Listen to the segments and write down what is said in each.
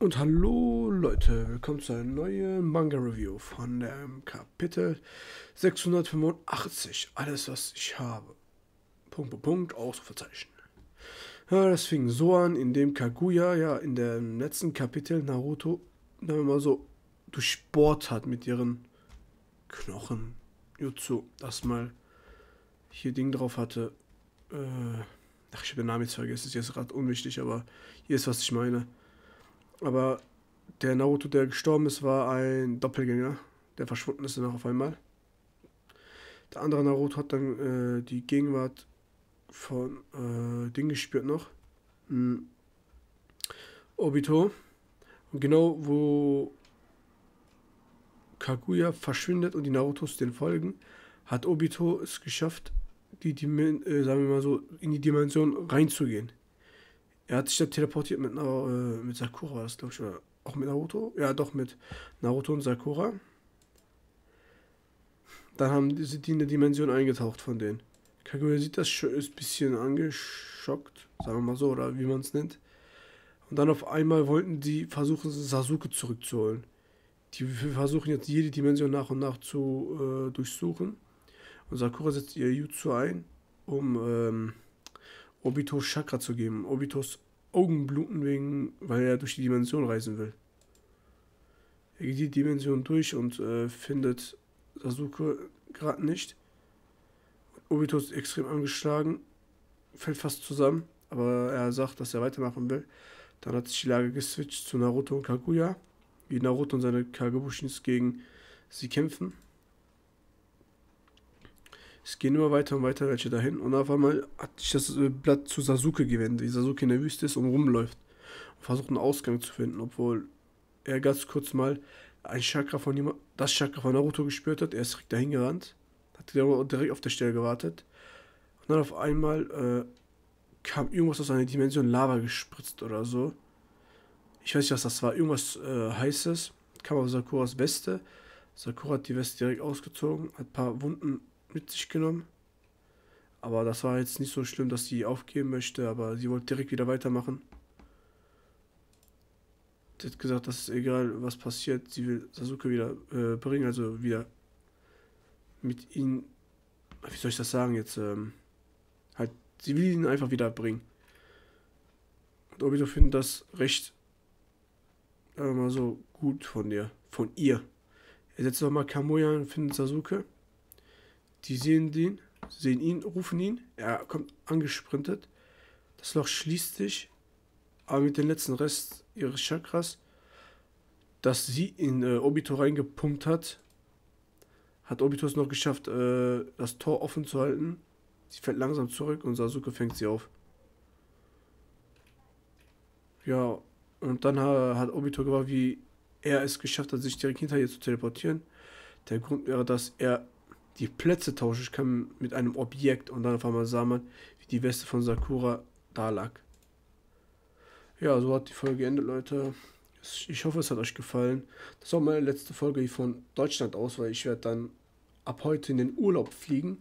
Und hallo Leute, willkommen zu einer neuen Manga-Review von dem Kapitel 685. Alles, was ich habe. Punkt, Punkt, Punkt, Ausrufezeichen. Ja, das fing so an, indem Kaguya ja in dem letzten Kapitel Naruto, sagen wir mal so, durchbohrt hat mit ihren Knochen. Jutsu, das mal hier Ding drauf hatte. Äh, ach, ich habe den Namen jetzt vergessen, ist jetzt gerade unwichtig, aber hier ist, was ich meine. Aber der Naruto, der gestorben ist, war ein Doppelgänger. Der verschwunden ist dann auf einmal. Der andere Naruto hat dann äh, die Gegenwart von äh, Ding gespürt noch. Hm. Obito. Und genau wo Kaguya verschwindet und die Narutos den folgen, hat Obito es geschafft, die, die äh, sagen wir mal so, in die Dimension reinzugehen. Er hat sich da teleportiert mit, äh, mit Sakura, war das glaube ich, oder auch mit Naruto? Ja, doch, mit Naruto und Sakura. Dann haben sie die in der Dimension eingetaucht von denen. Kaguya sieht das schon, ist ein bisschen angeschockt, sagen wir mal so, oder wie man es nennt. Und dann auf einmal wollten die versuchen, Sasuke zurückzuholen. Die versuchen jetzt jede Dimension nach und nach zu äh, durchsuchen. Und Sakura setzt ihr Jutsu ein, um ähm, Obito Chakra zu geben. Obitos Augen bluten wegen, weil er durch die Dimension reisen will. Er geht die Dimension durch und äh, findet Sasuke gerade nicht. Obito ist extrem angeschlagen, fällt fast zusammen, aber er sagt, dass er weitermachen will. Dann hat sich die Lage geswitcht zu Naruto und Kaguya, wie Naruto und seine Kagebushis gegen sie kämpfen. Es gehen immer weiter und weiter welche dahin. Und auf einmal hat sich das äh, Blatt zu Sasuke gewendet, wie Sasuke in der Wüste ist und rumläuft. Und versucht einen Ausgang zu finden, obwohl er ganz kurz mal ein Chakra von jemand, das Chakra von Naruto gespürt hat. Er ist direkt dahin gerannt, hat direkt auf der Stelle gewartet. Und dann auf einmal äh, kam irgendwas aus einer Dimension Lava gespritzt oder so. Ich weiß nicht, was das war. Irgendwas äh, Heißes. Kam aus Sakuras Weste. Sakura hat die Weste direkt ausgezogen, hat ein paar Wunden mit sich genommen. Aber das war jetzt nicht so schlimm, dass sie aufgeben möchte, aber sie wollte direkt wieder weitermachen. Sie hat gesagt, dass es egal, was passiert, sie will Sasuke wieder äh, bringen, also wieder mit ihm, wie soll ich das sagen jetzt, ähm, halt, sie will ihn einfach wieder bringen. Und Obito findet das recht, mal so gut von dir, von ihr. Er setzt nochmal Kamuya und findet Sasuke. Die sehen den, sehen ihn, rufen ihn. Er kommt angesprintet. Das Loch schließt sich, aber mit dem letzten Rest ihres Chakras, das sie in äh, Obito reingepumpt hat, hat Obito es noch geschafft, äh, das Tor offen zu halten. Sie fällt langsam zurück und Sasuke fängt sie auf. Ja, und dann hat Obito gewahrt, wie er es geschafft hat, sich direkt hinter ihr zu teleportieren. Der Grund wäre, dass er die Plätze tauschen kann mit einem Objekt und dann auf einmal sah man, wie die Weste von Sakura da lag. Ja, so hat die Folge geendet, Leute. Ich hoffe, es hat euch gefallen. Das war meine letzte Folge hier von Deutschland aus, weil ich werde dann ab heute in den Urlaub fliegen.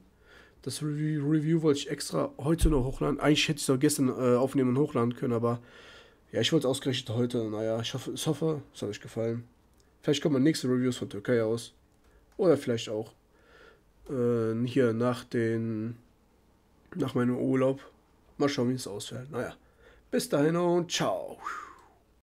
Das Review, Review wollte ich extra heute noch hochladen. Eigentlich hätte ich es auch gestern äh, aufnehmen und hochladen können, aber ja, ich wollte es ausgerechnet heute. Naja, ich hoffe, ich hoffe, es hat euch gefallen. Vielleicht kommen nächste Reviews von Türkei aus. Oder vielleicht auch äh, hier nach den nach meinem Urlaub. Mal schauen, wie es ausfällt. Naja, bis dahin und ciao.